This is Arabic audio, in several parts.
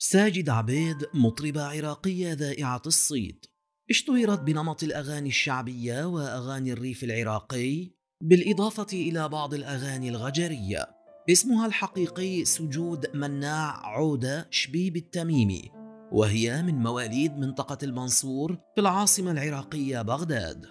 ساجد عبيد مطربة عراقية ذائعة الصيت اشتهرت بنمط الأغاني الشعبية وأغاني الريف العراقي بالإضافة إلى بعض الأغاني الغجرية. اسمها الحقيقي سجود مناع عودة شبيب التميمي وهي من مواليد منطقة المنصور في العاصمة العراقية بغداد.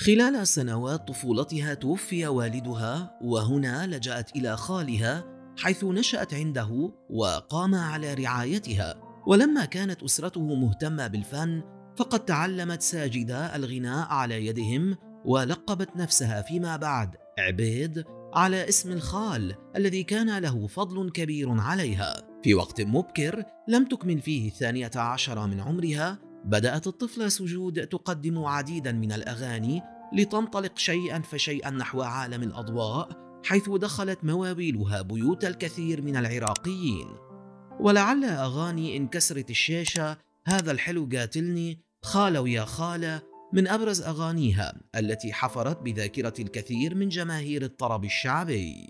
خلال سنوات طفولتها توفي والدها وهنا لجأت إلى خالها حيث نشأت عنده وقام على رعايتها. ولما كانت أسرته مهتمة بالفن فقد تعلمت ساجدة الغناء على يدهم ولقبت نفسها فيما بعد عبيد على اسم الخال الذي كان له فضل كبير عليها. في وقت مبكر لم تكمل فيه الثانية عشر من عمرها بدأت الطفلة سجود تقدم عديدا من الأغاني لتنطلق شيئا فشيئا نحو عالم الأضواء حيث دخلت مواويلها بيوت الكثير من العراقيين. ولعل أغاني انكسرت الشاشة هذا الحلو قاتلني خالة ويا خالة من أبرز أغانيها التي حفرت بذاكرة الكثير من جماهير الطرب الشعبي.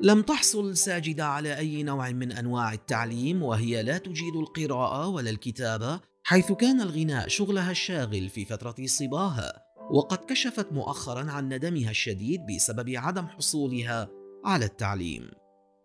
لم تحصل ساجدة على أي نوع من أنواع التعليم وهي لا تجيد القراءة ولا الكتابة حيث كان الغناء شغلها الشاغل في فترة صباها. وقد كشفت مؤخرا عن ندمها الشديد بسبب عدم حصولها على التعليم.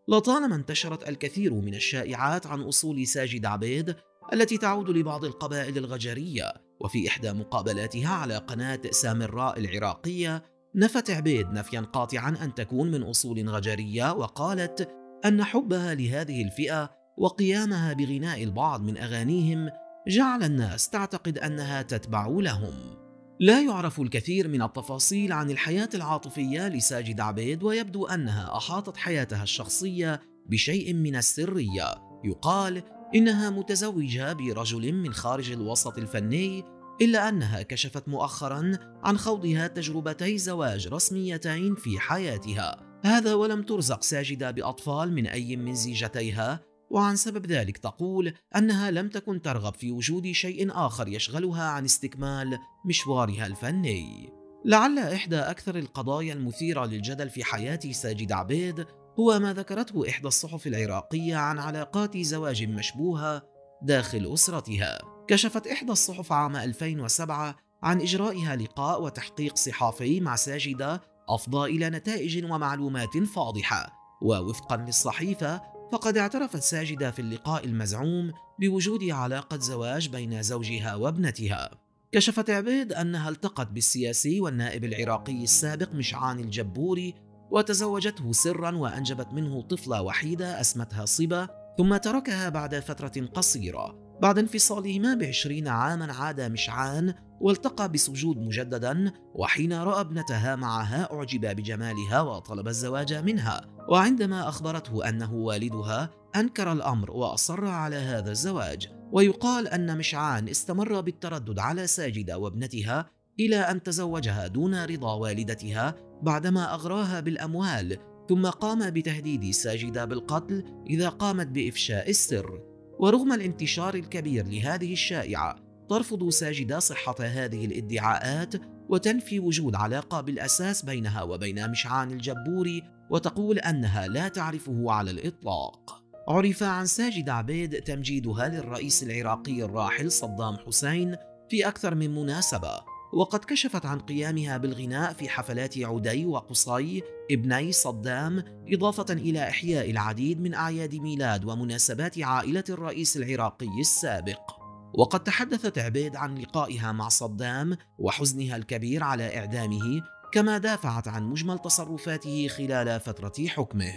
لطالما انتشرت الكثير من الشائعات عن أصول ساجد عبيد التي تعود لبعض القبائل الغجرية وفي إحدى مقابلاتها على قناة سامراء العراقية نفت عبيد نفيا قاطعا أن تكون من أصول غجرية وقالت أن حبها لهذه الفئة وقيامها بغناء البعض من أغانيهم جعل الناس تعتقد أنها تتبع لهم. لا يعرف الكثير من التفاصيل عن الحياة العاطفية لساجد عبيد ويبدو أنها أحاطت حياتها الشخصية بشيء من السرية. يقال إنها متزوجة برجل من خارج الوسط الفني إلا أنها كشفت مؤخرا عن خوضها تجربتي زواج رسميتين في حياتها. هذا ولم ترزق ساجدة بأطفال من أي من زيجتيها وعن سبب ذلك تقول أنها لم تكن ترغب في وجود شيء آخر يشغلها عن استكمال مشوارها الفني. لعل إحدى أكثر القضايا المثيرة للجدل في حياة ساجد عبيد هو ما ذكرته إحدى الصحف العراقية عن علاقات زواج مشبوهة داخل أسرتها. كشفت إحدى الصحف عام 2007 عن إجرائها لقاء وتحقيق صحافي مع ساجدة أفضى إلى نتائج ومعلومات فاضحة ووفقا للصحيفة فقد اعترفت ساجدة في اللقاء المزعوم بوجود علاقة زواج بين زوجها وابنتها. كشفت عبيد أنها التقت بالسياسي والنائب العراقي السابق مشعان الجبوري وتزوجته سرا وأنجبت منه طفلة وحيدة أسمتها صبا ثم تركها بعد فترة قصيرة بعد انفصالهما بعشرين عاما عاد مشعان والتقى بسجود مجددا وحين رأى ابنتها معها أعجب بجمالها وطلب الزواج منها. وعندما أخبرته أنه والدها أنكر الأمر وأصر على هذا الزواج ويقال أن مشعان استمر بالتردد على ساجدة وابنتها إلى أن تزوجها دون رضا والدتها بعدما أغراها بالأموال ثم قام بتهديد ساجدة بالقتل إذا قامت بإفشاء السر. ورغم الانتشار الكبير لهذه الشائعة ترفض ساجدة صحة هذه الادعاءات وتنفي وجود علاقة بالأساس بينها وبين مشعان الجبوري وتقول أنها لا تعرفه على الإطلاق. عرف عن ساجد عبيد تمجيدها للرئيس العراقي الراحل صدام حسين في أكثر من مناسبة وقد كشفت عن قيامها بالغناء في حفلات عدي وقصي ابني صدام إضافة إلى إحياء العديد من أعياد ميلاد ومناسبات عائلة الرئيس العراقي السابق. وقد تحدثت عبيد عن لقائها مع صدام وحزنها الكبير على إعدامه كما دافعت عن مجمل تصرفاته خلال فترة حكمه.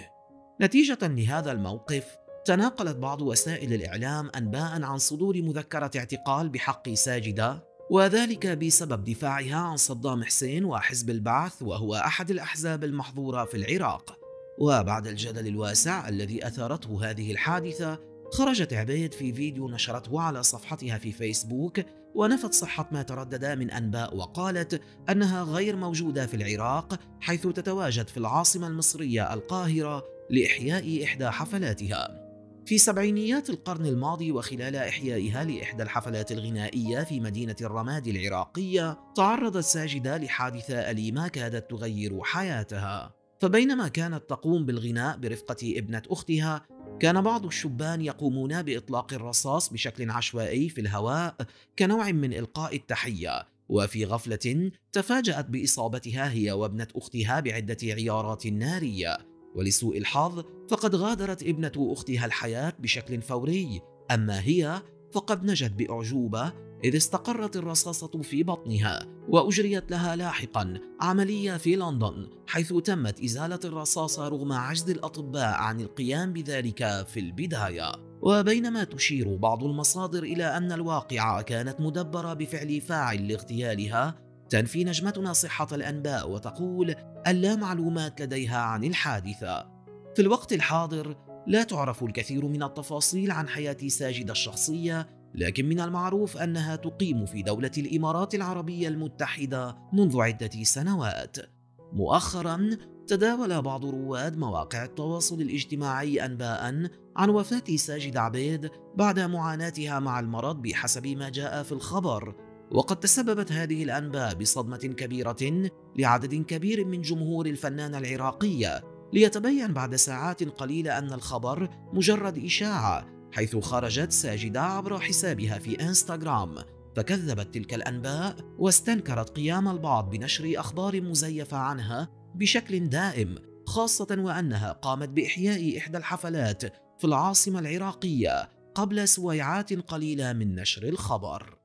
نتيجة لهذا الموقف تناقلت بعض وسائل الإعلام أنباء عن صدور مذكرة اعتقال بحق ساجدة وذلك بسبب دفاعها عن صدام حسين وحزب البعث وهو أحد الأحزاب المحظورة في العراق. وبعد الجدل الواسع الذي أثارته هذه الحادثة خرجت عبيد في فيديو نشرته على صفحتها في فيسبوك ونفت صحة ما تردد من أنباء وقالت أنها غير موجودة في العراق حيث تتواجد في العاصمة المصرية القاهرة لإحياء إحدى حفلاتها. في سبعينيات القرن الماضي وخلال إحيائها لإحدى الحفلات الغنائية في مدينة الرماد العراقية تعرضت ساجدة لحادثة أليمة كادت تغير حياتها. فبينما كانت تقوم بالغناء برفقة ابنة أختها كان بعض الشبان يقومون بإطلاق الرصاص بشكل عشوائي في الهواء كنوع من إلقاء التحية. وفي غفلة تفاجأت بإصابتها هي وابنة أختها بعدة عيارات نارية. ولسوء الحظ فقد غادرت ابنة أختها الحياة بشكل فوري. أما هي فقد نجت بأعجوبة إذ استقرت الرصاصة في بطنها وأجريت لها لاحقا عملية في لندن حيث تمت إزالة الرصاصة رغم عجز الأطباء عن القيام بذلك في البداية. وبينما تشير بعض المصادر إلى أن الواقعة كانت مدبرة بفعل فاعل لاغتيالها تنفي نجمتنا صحة الأنباء وتقول أن لا معلومات لديها عن الحادثة. في الوقت الحاضر لا تعرف الكثير من التفاصيل عن حياة ساجدة الشخصية لكن من المعروف أنها تقيم في دولة الإمارات العربية المتحدة منذ عدة سنوات. مؤخرا تداول بعض رواد مواقع التواصل الاجتماعي انباء عن وفاة ساجد عبيد بعد معاناتها مع المرض بحسب ما جاء في الخبر. وقد تسببت هذه الأنباء بصدمة كبيرة لعدد كبير من جمهور الفنانه العراقيه ليتبين بعد ساعات قليلة أن الخبر مجرد إشاعة حيث خرجت ساجدة عبر حسابها في إنستغرام. فكذبت تلك الأنباء واستنكرت قيام البعض بنشر أخبار مزيفة عنها بشكل دائم خاصة وأنها قامت بإحياء إحدى الحفلات في العاصمة العراقية قبل سويعات قليلة من نشر الخبر.